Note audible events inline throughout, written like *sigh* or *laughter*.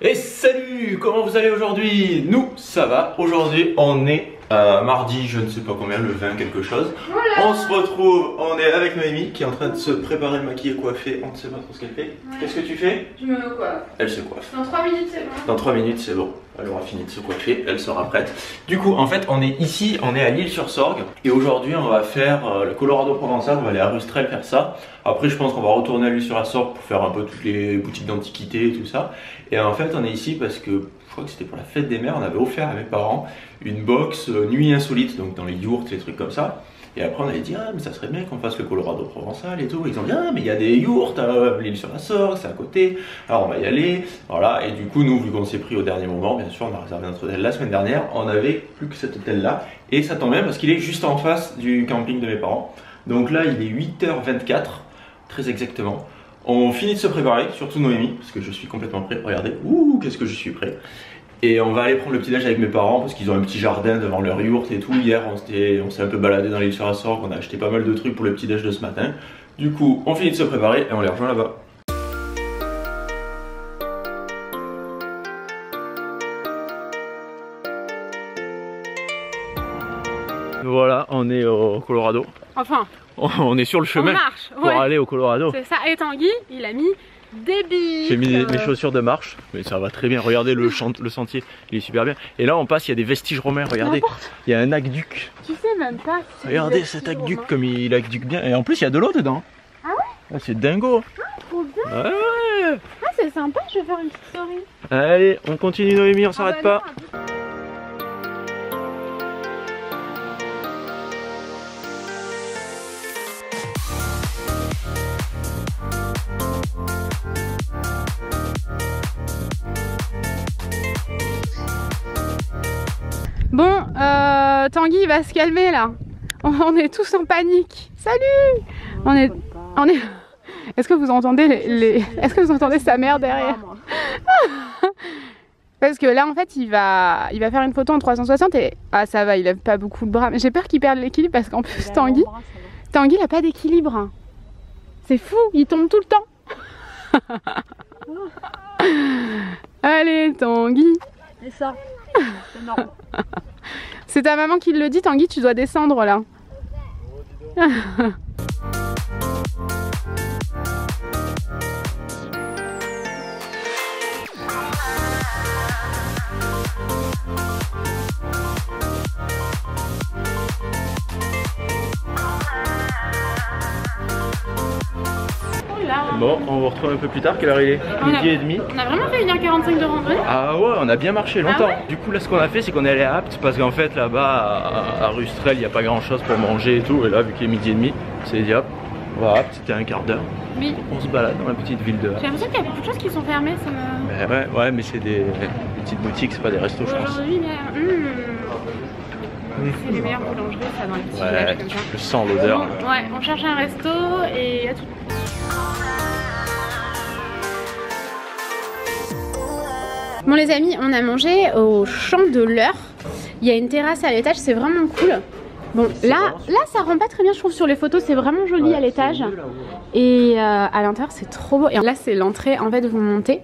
Et salut Comment vous allez aujourd'hui? Nous, ça va. Aujourd'hui, on est euh, mardi, je ne sais pas combien, le 20 quelque chose. On se retrouve, on est avec Noémie qui est en train de se préparer, maquiller, coiffer. On ne sait pas trop ce qu'elle fait. Qu'est-ce que tu fais? Je me coiffe. Elle se coiffe. Dans 3 minutes, c'est bon. Dans 3 minutes, c'est bon. Elle aura fini de se coiffer, elle sera prête. Du coup, en fait, on est ici, on est à l'île sur Sorgue. Et aujourd'hui, on va faire euh, le Colorado provençal. On va aller à Rustrel faire ça. Après, je pense qu'on va retourner à l'île sur la Sorgue pour faire un peu toutes les boutiques d'antiquités et tout ça. Et en fait, on est ici parce que je crois que c'était pour la fête des mères. On avait offert à mes parents une box euh, nuit insolite, donc dans les yurts, les trucs comme ça. Et après, on avait dit, ah, mais ça serait bien qu'on fasse le Colorado provençal et tout. Ils ont dit, ah, mais il y a des yurts à l'île sur la Sorgue, c'est à côté. Alors, on va y aller. Voilà. Et du coup, nous, vu qu'on s'est pris au dernier moment, bien sûr, on a réservé notre hôtel la semaine dernière. On n'avait plus que cet hôtel-là. Et ça tombe bien parce qu'il est juste en face du camping de mes parents. Donc là, il est 8h24, très exactement. On finit de se préparer, surtout Noémie, parce que je suis complètement prêt. Regardez, ouh, qu'est-ce que je suis prêt. Et on va aller prendre le petit déj avec mes parents parce qu'ils ont un petit jardin devant leur yourte et tout. Hier, on s'est on un peu baladé dans l'île sur on a acheté pas mal de trucs pour le petit déj de ce matin. Du coup, on finit de se préparer et on les rejoint là-bas. Voilà, on est au Colorado. Enfin, On est sur le on chemin marche. pour Ouais. aller au Colorado. C'est ça. Et Tanguy, il a mis des billes. J'ai mis mes chaussures de marche, mais ça va très bien. Regardez le, chant- le sentier, il est super bien. Et là, on passe, il y a des vestiges romains. Regardez, il y a un aqueduc. Tu sais même pas. si Regardez cet aqueduc comme il aqueduc bien. Et en plus, il y a de l'eau dedans. Ah ouais? C'est dingo. Trop bien. Ouais, ouais. Ah, c'est sympa. Je vais faire une petite story. Allez, on continue Noémie, on s'arrête Ah bah pas. non, Tanguy il va se calmer là. On, est tous en panique. Salut On est, on *laughs* est. Est-ce que vous entendez les, les- Est-ce que vous entendez sa mère derrière *laughs* Parce que là en fait il va, il va faire une photo en 360 et ah ça va, il lève pas beaucoup le bras. Mais j'ai peur qu'il perde l'équilibre parce qu'en plus Tanguy, Tanguy il a pas d'équilibre. C'est fou, il tombe tout le temps. *laughs* Allez Tanguy. C'est ça. C'est normal. C'est ta maman qui le dit, Tanguy, tu dois descendre là. *laughs* un peu plus tard. Quelle heure il est a- Midi et demi. On a vraiment fait 1h45 de randonnée Ah ouais, on a bien marché longtemps. Ah du coup, là, ce qu'on a fait, c'est qu'on est allé à Apt parce qu'en fait, là-bas, à, à Rustrel, il n'y a pas grand-chose pour manger et tout. Et là, vu qu'il est midi et demi, on s'est dit hop, on va à Apt, c'était un quart d'heure. Oui. On se balade dans la petite ville de. J'ai l'impression qu'il y a beaucoup de choses qui sont fermées. Ça me... Ben ouais, ouais, mais c'est des, des petites boutiques, c'est pas des restos, je pense. Mais. hum. C'est les meilleures boulangeries, ça, dans les petits Ouais, villages comme ça. je sens l'odeur. ouais, on cherche un resto et a tout. Bon les amis, on a mangé au champ de l'heure. Il y a une terrasse à l'étage, c'est vraiment cool. Bon, là, là, ça rend pas très bien, je trouve, sur les photos. C'est vraiment joli à l'étage. Et euh, à l'intérieur, c'est trop beau. Et là, c'est l'entrée. En fait, vous montez.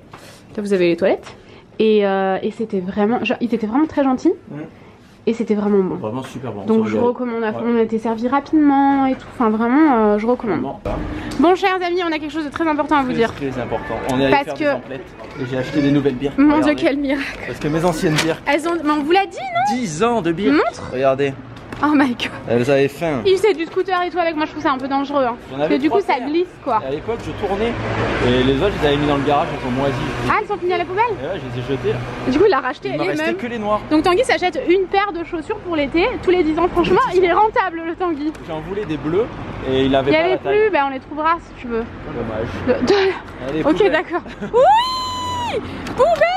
Là, vous avez les toilettes. Et, euh, et c'était vraiment. Genre, ils étaient vraiment très gentils. Mm. Et c'était vraiment bon. Vraiment super bon. Donc je recommande, à fond. Ouais. on a été servi rapidement et tout, enfin vraiment euh, je recommande. Bon chers amis, on a quelque chose de très important à vous dire. très important. On est allé Parce faire que- des emplettes et j'ai acheté des nouvelles bières. Mon Regardez. dieu quel miracle. Parce que mes anciennes bières, Elles ont... Mais on vous l'a dit 10 ans de bière. Montre Regardez, Oh my god. elles avaient faim. Il fait du scooter et tout avec moi, je trouve ça un peu dangereux. Hein. Parce que du coup ça glisse quoi. Et à l'époque, je tournais et les autres, je les avais mis dans le garage, elles sont moisies. Ah elles sont finies à la poubelle Et ouais, je les ai jetées là. Du coup il a racheté Il les mêmes. que les noirs. Donc Tanguy s'achète une paire de chaussures pour l'été, tous les 10 ans. Franchement, il est rentable le Tanguy. J'en voulais des bleus et il avait Il y pas avait la taille. plus, ben on les trouvera si tu veux. Dommage. De- de- Allez, Ok d'accord. Oui *laughs* Poubelle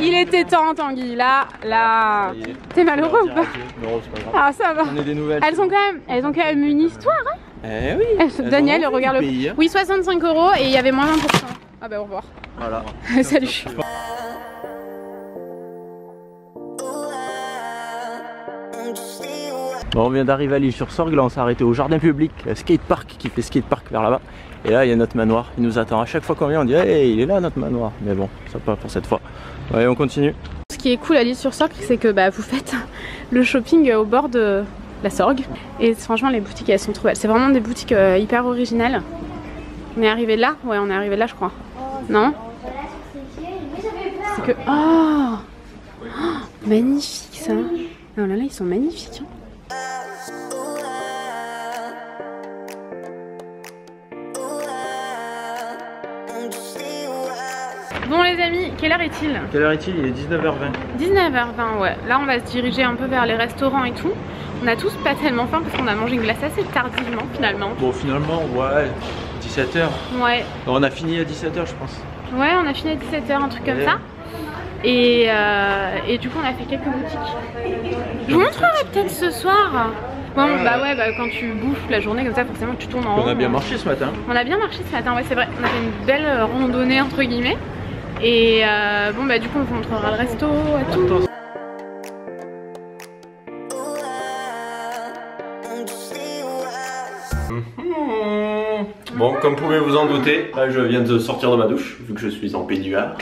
Il était temps Tanguy, là, là. T'es malheureux ou pas Non, c'est pas grave. Ah ça va. On est des nouvelles. Elles ont quand même, elles ont quand même une histoire. Hein Eh oui. Elles- elles Daniel, regarde le. pays, hein. Oui, 65 euros et il y avait moins 20%. Ah bah au revoir. Voilà. *laughs* Salut. On vient d'arriver à l'île sur Sorgue, là on s'est arrêté au jardin public, le skatepark qui fait skatepark vers là-bas. Et là il y a notre manoir, il nous attend. À chaque fois qu'on vient on dit hey, il est là notre manoir. Mais bon, ça pas pour cette fois. Allez on continue. Ce qui est cool à l'île sur Sorgue, c'est que bah, vous faites *laughs* le shopping au bord de la Sorgue. Et franchement les boutiques elles sont trop belles. C'est vraiment des boutiques euh, hyper originales. On est arrivé là? Ouais on est arrivé là je crois. Non? C'est que... Oh, Oh, *gasps* Magnifique ça Oh là là ils sont magnifiques hein. Bon les amis, quelle heure est-il Quelle heure est-il? Il est 19h20. 19h20 ouais. Là on va se diriger un peu vers les restaurants et tout. On a tous pas tellement faim parce qu'on a mangé une glace assez tardivement finalement. Bon finalement ouais, 17h. Ouais. On a fini à 17h je pense. Ouais on a fini à 17h, un truc comme ça. Et, euh, et du coup on a fait quelques boutiques. Je vous montrerai peut-être ce soir. Bon bah ouais bah quand tu bouffes la journée comme ça forcément tu tournes en haut. On a bien marché ce matin. On a bien marché ce matin, ouais c'est vrai. On a fait une belle randonnée entre guillemets. Et euh, bon bah du coup on vous montrera le resto et tout. Bon, comme vous pouvez vous en douter, là je viens de sortir de ma douche, vu que je suis en peignoir.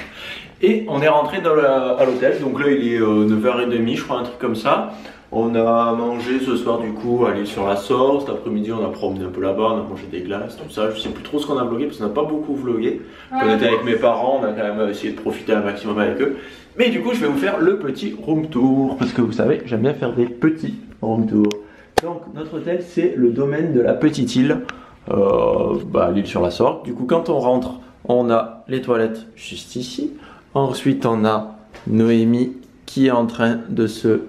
Et on est rentré dans la- à l'hôtel, donc là il est euh, 9h30, je crois, un truc comme ça. On a mangé ce soir du coup, aller sur la Sorgue. Cet après-midi, on a promené un peu là-bas, on a mangé des glaces, tout ça. Je sais plus trop ce qu'on a vlogué parce qu'on n'a pas beaucoup vlogué. On était avec mes parents, on a quand même essayé de profiter un maximum avec eux. Mais du coup, je vais vous faire le petit room tour parce que vous savez, j'aime bien faire des petits room tours. Donc, notre hôtel, c'est le domaine de la petite île, euh, bah, l'île sur la Sorgue. Du coup, quand on rentre, on a les toilettes juste ici. Ensuite, on a Noémie qui est en train de se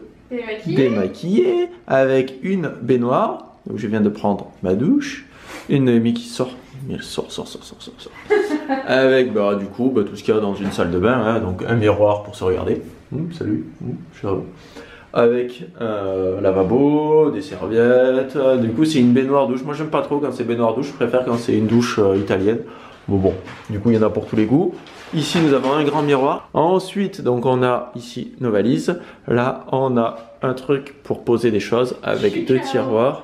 démaquillée avec une baignoire. Donc, je viens de prendre ma douche. Une Noémie qui sort. Mais elle sort, sort, sort, sort, sort, sort. *laughs* avec bah, du coup bah, tout ce qu'il y a dans une salle de bain. hein. donc un miroir pour se regarder. Hum, salut, je suis heureux. Avec euh, lavabo, des serviettes. Du coup, c'est une baignoire douche. Moi, j'aime pas trop quand c'est baignoire douche. Je préfère quand c'est une douche euh, italienne. Bon, bon. Du coup, il y en a pour tous les goûts. Ici, nous avons un grand miroir. Ensuite, donc, on a ici nos valises. Là, on a un truc pour poser des choses avec deux tiroirs.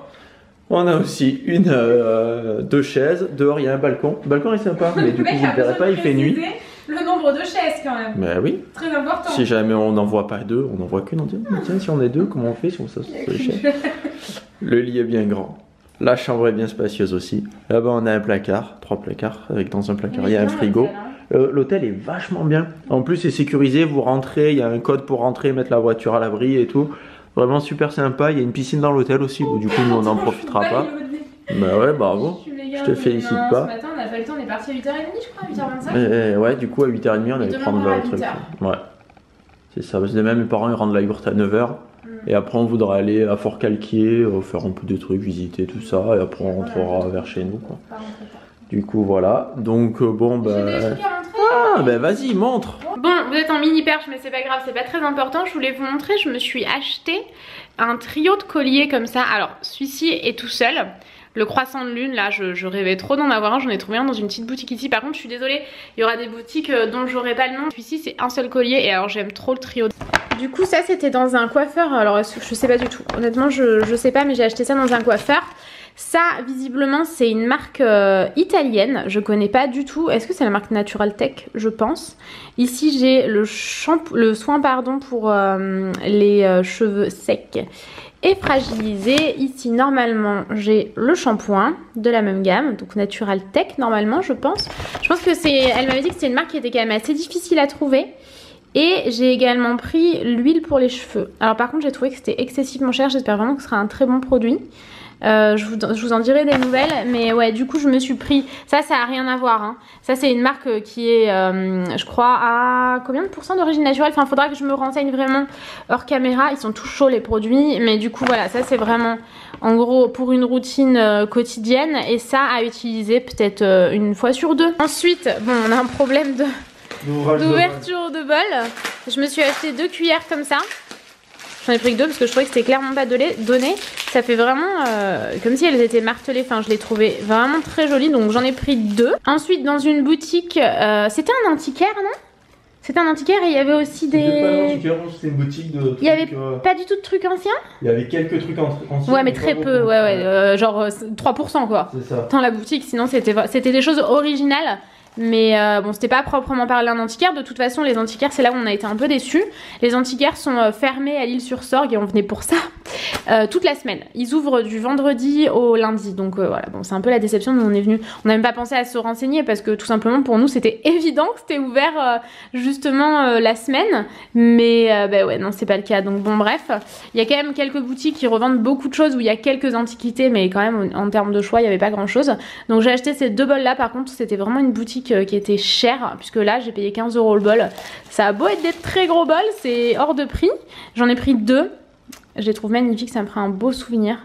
On a aussi une, euh, deux chaises. Dehors, il y a un balcon. Le balcon est sympa, mais du *laughs* coup, vous ne le verrez pas, il fait nuit. Le nombre de chaises quand même, Mais oui, très important. si jamais on n'en voit pas deux, on n'en voit qu'une, on dit tiens, si on est deux, comment on fait si on s'assoit sur les chaises? Le lit est bien grand. La chambre est bien spacieuse aussi. Là-bas, on a un placard, trois placards, avec dans un placard, il y a un frigo. Euh, L'hôtel est vachement bien. En plus, c'est sécurisé. Vous rentrez, il y a un code pour rentrer, mettre la voiture à l'abri et tout. Vraiment super sympa. Il y a une piscine dans l'hôtel aussi. Du coup, nous, on n'en profitera pas. Bah ouais, bravo. Je te félicite pas. Ce matin, on a pas le temps, on est parti à 8h30, je crois, 8h25. Euh, ouais, du coup, à 8h30, on allait prendre le truc. 8h. Ouais. C'est ça. Parce que même mes parents, ils rendent la yourte à 9h. Mm. Et après, on voudra aller à Fort-Calquier, euh, faire un peu de trucs, visiter tout ça. Et après, on rentrera vers chez nous. Quoi. Du coup, voilà. Donc, euh, bon, des bah. Ah, bah vas-y, montre. Bon, vous êtes en mini perche, mais c'est pas grave, c'est pas très important. Je voulais vous montrer, je me suis acheté un trio de colliers comme ça. Alors, celui-ci est tout seul. Le croissant de lune, là, je, je rêvais trop d'en avoir un. J'en ai trouvé un dans une petite boutique ici. Par contre, je suis désolée, il y aura des boutiques euh, dont j'aurai pas le nom. Celui-ci, c'est un seul collier et alors j'aime trop le trio. Du coup, ça, c'était dans un coiffeur. Alors, je sais pas du tout. Honnêtement, je, sais pas, mais j'ai acheté ça dans un coiffeur. Ça, visiblement, c'est une marque euh, italienne. Je connais pas du tout. Est-ce que c'est la marque Natural Tech? Je pense. Ici, j'ai le soin pardon, pour euh, les euh, cheveux secs et fragilisés. Ici, normalement, j'ai le shampoing de la même gamme. Donc, Natural Tech, normalement, je pense. Je pense que c'est... Elle m'avait dit que c'était une marque qui était quand même assez difficile à trouver. Et j'ai également pris l'huile pour les cheveux. Alors par contre j'ai trouvé que c'était excessivement cher, j'espère vraiment que ce sera un très bon produit. Euh, je, vous, en dirai des nouvelles, mais ouais du coup je me suis pris, ça ça a rien à voir, hein. ça c'est une marque euh, qui est euh, je crois à combien de pourcents d'origine naturelle, enfin faudra que je me renseigne vraiment hors caméra, ils sont tous chauds les produits, mais du coup voilà ça c'est vraiment en gros pour une routine quotidienne et ça à utiliser peut-être une fois sur deux. Ensuite bon on a un problème de d'ouverture de bol. Je me suis acheté deux cuillères comme ça. J'en ai pris que deux parce que je trouvais que c'était clairement pas donné. Ça fait vraiment euh, comme si elles étaient martelées. Enfin, je les trouvais vraiment très jolies. Donc j'en ai pris deux. Ensuite, dans une boutique, euh, c'était un antiquaire, non? C'était un antiquaire et il y avait aussi C'était pas un des. antiquaire, c'était une boutique de. Il y avait trucs, euh, Pas du tout de trucs anciens? Il y avait quelques trucs en- anciens. Ouais, mais très peu, ouais, ouais, euh, genre euh, 3% quoi. C'est ça. Dans la boutique, sinon c'était des choses originales. Mais euh, bon, c'était pas proprement parler un antiquaire. De toute façon, les antiquaires, c'est là où on a été un peu déçus. Les antiquaires sont euh, fermés à l'île sur Sorgue et on venait pour ça euh, toute la semaine. Ils ouvrent du vendredi au lundi. Donc euh, voilà, bon, c'est un peu la déception. Nous, on est venu, on n'a même pas pensé à se renseigner parce que tout simplement pour nous, c'était *laughs* évident que c'était ouvert justement la semaine. Mais bah ouais, non, c'est pas le cas. Donc bon, bref, il y a quand même quelques boutiques qui revendent beaucoup de choses où il y a quelques antiquités, mais quand même en termes de choix, il y avait pas grand chose. Donc j'ai acheté ces deux bols là. Par contre, c'était vraiment une boutique euh, qui était chère puisque là, j'ai payé 15 euros le bol. Ça a beau être des très gros bols, c'est hors de prix. J'en ai pris deux. Je les trouve magnifiques, ça me fera un beau souvenir.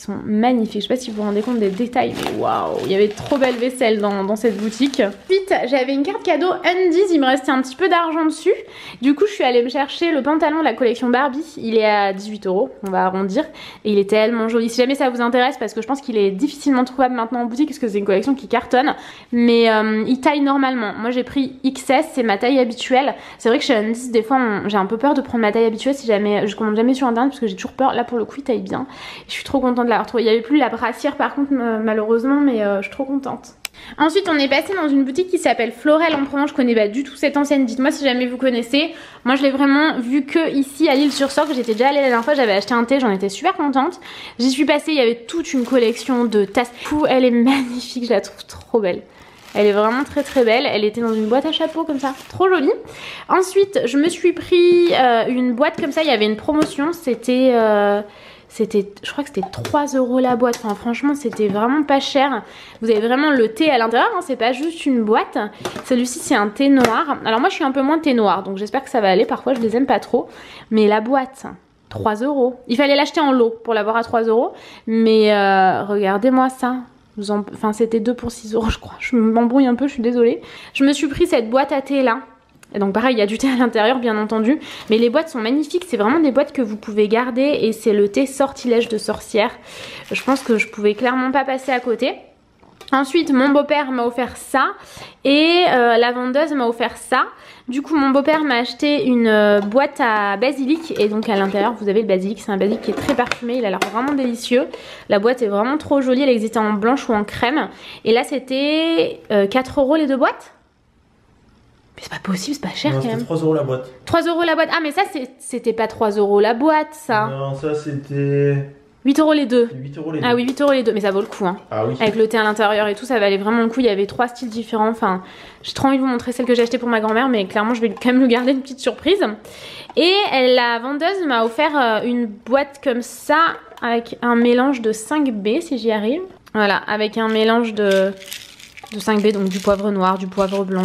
Sont magnifiques. Je sais pas si vous vous rendez compte des détails, mais waouh, il y avait trop belle vaisselle dans, cette boutique. Ensuite, j'avais une carte cadeau Undies, il me restait un petit peu d'argent dessus. Du coup, je suis allée me chercher le pantalon de la collection Barbie. Il est à 18 euros, on va arrondir. Et il est tellement joli. Si jamais ça vous intéresse, parce que je pense qu'il est difficilement trouvable maintenant en boutique, parce que c'est une collection qui cartonne. Mais euh, il taille normalement. Moi, j'ai pris XS, c'est ma taille habituelle. C'est vrai que chez Undies, des fois, j'ai un peu peur de prendre ma taille habituelle si jamais je commande jamais sur internet, parce que j'ai toujours peur. Là, pour le coup, il taille bien. Je suis trop contente Il n'y avait plus la brassière par contre malheureusement mais euh, je suis trop contente. Ensuite on est passé dans une boutique qui s'appelle Florel en Provence. Je connais pas du tout cette ancienne. Dites-moi si jamais vous connaissez. Moi je l'ai vraiment vu que ici à l'île sur Sorgue. J'étais déjà allée la dernière fois. J'avais acheté un thé. J'en étais super contente. J'y suis passée. Il y avait toute une collection de tasses. Elle est magnifique. Je la trouve trop belle. Elle est vraiment très très belle. Elle était dans une boîte à chapeau comme ça. Trop jolie. Ensuite, je me suis pris euh, une boîte comme ça. Il y avait une promotion. C'était. euh, c'était, je crois que c'était 3 euros la boîte. Enfin, franchement, c'était vraiment pas cher. Vous avez vraiment le thé à l'intérieur. hein, c'est pas juste une boîte. Celui-ci, c'est un thé noir. Alors, moi, je suis un peu moins thé noir. Donc, j'espère que ça va aller. Parfois, je les aime pas trop. Mais la boîte. 3 euros. Il fallait l'acheter en lot pour l'avoir à 3 euros. Mais euh, regardez-moi ça. Enfin, c'était 2 pour 6 euros, je crois. Je m'embrouille un peu, je suis désolée. Je me suis pris cette boîte à thé là. Et donc pareil, il y a du thé à l'intérieur bien entendu, mais les boîtes sont magnifiques, c'est vraiment des boîtes que vous pouvez garder et c'est le thé sortilège de sorcière. Je pense que je pouvais clairement pas passer à côté. Ensuite, mon beau-père m'a offert ça et euh, la vendeuse m'a offert ça. Du coup, mon beau-père m'a acheté une euh, boîte à basilic et donc à l'intérieur, vous avez le basilic. C'est un basilic qui est très parfumé, il a l'air vraiment délicieux. La boîte est vraiment trop jolie, elle existait en blanche ou en crème. Et là, c'était euh, 4 euros les deux boîtes. Mais c'est pas possible, c'est pas cher Non, quand même. 3 euros la boîte. 3 euros la boîte. Ah, mais ça, c'était pas 3 euros la boîte, ça. Non, ça c'était 8 euros les deux. 8 euros les deux. Ah oui, 8 euros les deux. Mais ça vaut le coup, hein. Ah oui. Avec le thé à l'intérieur et tout, ça valait vraiment le coup. Il y avait trois styles différents. Enfin, j'ai trop envie de vous montrer celle que j'ai achetée pour ma grand-mère, mais clairement, je vais quand même *laughs* lui garder une petite surprise. Et la vendeuse m'a offert euh, une boîte comme ça, avec un mélange de 5B, si j'y arrive. Voilà, avec un mélange de, de 5B, donc du poivre noir, du poivre blanc.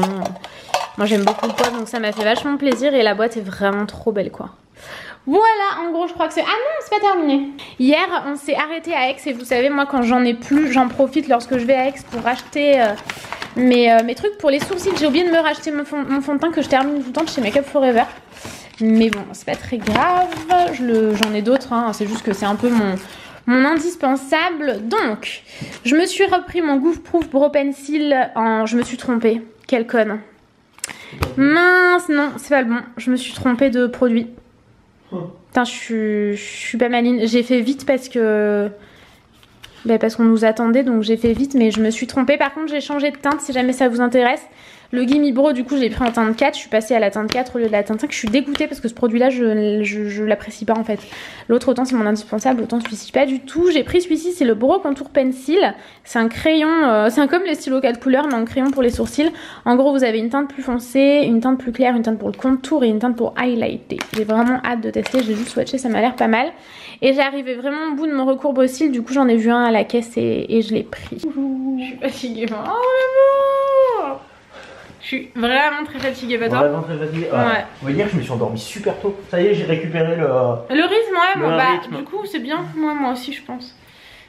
Moi, j'aime beaucoup le poivre, donc ça m'a fait vachement plaisir. Et la boîte est vraiment trop belle, quoi. Voilà, en gros, je crois que c'est. Ah non, c'est pas terminé. Hier, on s'est arrêté à Aix et vous savez, moi, quand j'en ai plus, j'en profite lorsque je vais à Aix pour acheter euh, mes, euh, mes trucs pour les sourcils. J'ai oublié de me racheter mon fond, mon fond de teint que je termine tout le temps chez Makeup Forever. Mais bon, c'est pas très grave. J'en ai d'autres, hein. c'est juste que c'est un peu mon, mon indispensable. Donc, je me suis repris mon Goof Proof Brow Pencil en. Je me suis trompée. Quelle conne. Mince, non, c'est pas le bon. Je me suis trompée de produit. Putain, je suis, je suis pas maline. J'ai fait vite parce que. bah, parce qu'on nous attendait, donc j'ai fait vite, mais je me suis trompée. Par contre, j'ai changé de teinte si jamais ça vous intéresse. Le Gimme Bro, du coup, j'ai pris en teinte 4. Je suis passée à la teinte 4 au lieu de la teinte 5. Je suis dégoûtée parce que ce produit-là, je, je, je l'apprécie pas en fait. L'autre, autant c'est mon indispensable, autant celui-ci pas du tout. J'ai pris celui-ci, c'est le Bro Contour Pencil. C'est un crayon, euh, c'est un comme les stylos 4 couleurs, mais en crayon pour les sourcils. En gros, vous avez une teinte plus foncée, une teinte plus claire, une teinte pour le contour et une teinte pour highlighter. J'ai vraiment hâte de tester, j'ai juste swatché, ça m'a l'air pas mal. Et j'ai arrivé vraiment au bout de mon recourbe aux cils, du coup j'en ai vu un à la caisse et, et je l'ai pris. Je suis fatiguée, moi. Oh Je suis vraiment très fatiguée, pas toi Vraiment très fatigué. Ouais. Ouais. Vous voyez, je me suis endormi super tôt. Ça y est, j'ai récupéré le. Le rythme, ouais, Le bon, bah, du coup c'est bien, moi, moi aussi je pense.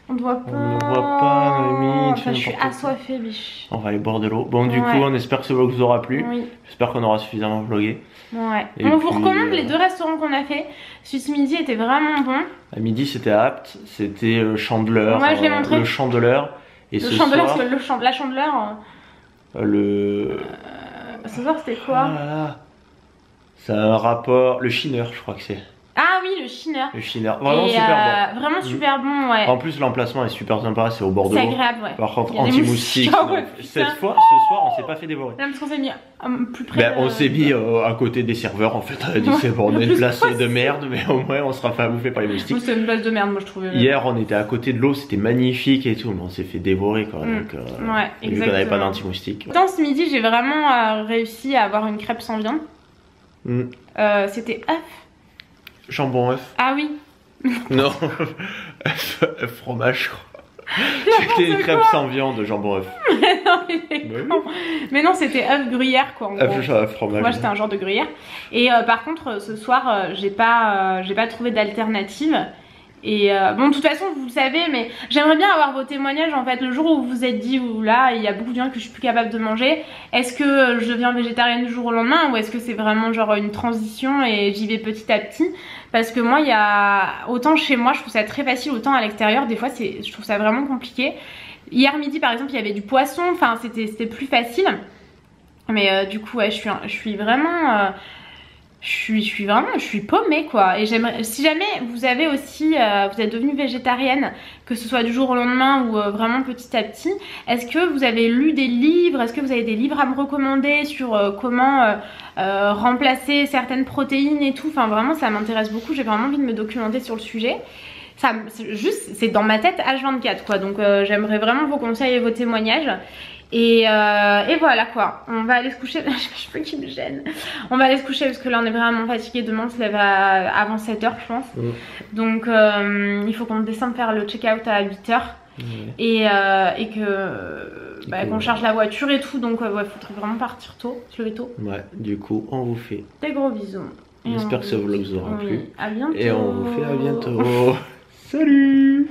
On ne voit pas. On ne voit pas, Noémie, Enfin, je suis assoiffée, biche. On va aller boire de l'eau. Bon, du Ouais. coup, on espère que ce vlog vous aura plu. Oui. J'espère qu'on aura suffisamment vlogué. Ouais. Et on vous recommande euh, les deux restaurants qu'on a fait. Celui ce midi était vraiment bon. À midi, c'était Apt, c'était euh, Chandeleur. Ouais, je l'ai euh, montré. Le Chandeleur. Et Le ce chandeleur, soir, parce que le chan- la chandeleur, euh, euh, le. Euh, ce soir, c'était quoi? Oh là. C'est un rapport. Le Schinner, je crois que c'est. Ah oui, le Shiner. Le Shiner, vraiment Et, super euh, Vraiment super bon, ouais. bon. En plus, l'emplacement est super sympa, c'est au bord de C'est l'eau. agréable, ouais. Par contre, anti-moustique. *laughs* Cette fois, ce soir, on s'est pas fait dévorer. Non, parce qu'on s'est mis euh, plus près. Ben, de- on s'est mis euh, à côté des serveurs en fait. On a dit c'est bon, on a une place de merde, mais au moins on sera pas bouffé par les moustiques. C'était une place de merde, moi je trouvais. Hier, on était à côté de l'eau, c'était magnifique et tout, mais on s'est fait dévorer quoi. Mm. Donc, euh, Ouais, vu qu'on n'avait pas d'anti-moustique. Dans ce midi, j'ai vraiment réussi à avoir une crêpe sans viande. Mm. C'était. Jambon œuf. Ah oui. Non, *laughs* fromage, je crois. C'était une crêpe sans viande, jambon œuf. *laughs* non, Bah oui. Mais non, c'était œuf gruyère quoi. En gros. Fromage. Moi, j'étais un genre de gruyère. Et euh, par contre, euh, ce soir, euh, j'ai pas, euh, j'ai pas trouvé d'alternative. Et euh, bon, de toute façon, vous le savez, mais j'aimerais bien avoir vos témoignages. En fait, le jour où vous vous êtes dit, ou là, il y a beaucoup de gens que je suis plus capable de manger. Est-ce que je deviens végétarienne du jour au lendemain, ou est-ce que c'est vraiment genre une transition et j'y vais petit à petit? Parce que moi, il y a autant chez moi, je trouve ça très facile, autant à l'extérieur, des fois, je trouve ça vraiment compliqué. Hier midi, par exemple, il y avait du poisson. Enfin, c'était, plus facile. Mais euh, du coup, je suis, je suis vraiment. euh, je suis, je suis vraiment, je suis paumée quoi. Et si jamais vous avez aussi, euh, vous êtes devenue végétarienne, que ce soit du jour au lendemain ou euh, vraiment petit à petit, est-ce que vous avez lu des livres? Est-ce que vous avez des livres à me recommander sur euh, comment remplacer certaines protéines et tout? Enfin, vraiment, ça m'intéresse beaucoup. J'ai vraiment envie de me documenter sur le sujet. Ça, juste, c'est dans ma tête H24 quoi. Donc, j'aimerais vraiment vos conseils et vos témoignages. Et, euh, et voilà quoi, on va aller se coucher, j'ai les cheveux qui me gênent. On va aller se coucher parce que là on est vraiment fatigué, demain on se lève à- avant 7h je pense. Mm. Donc euh, il faut qu'on descende faire le check-out à 8h et, euh, et que bah, qu'on charge la voiture et tout. Donc euh, ouais, faudrait vraiment partir tôt, se lever tôt. Ouais, du coup, on vous fait. Des gros bisous. J'espère que ce vous vlog vous aura oui, plu. À bientôt. Et on vous fait à bientôt. *laughs* *laughs* Salut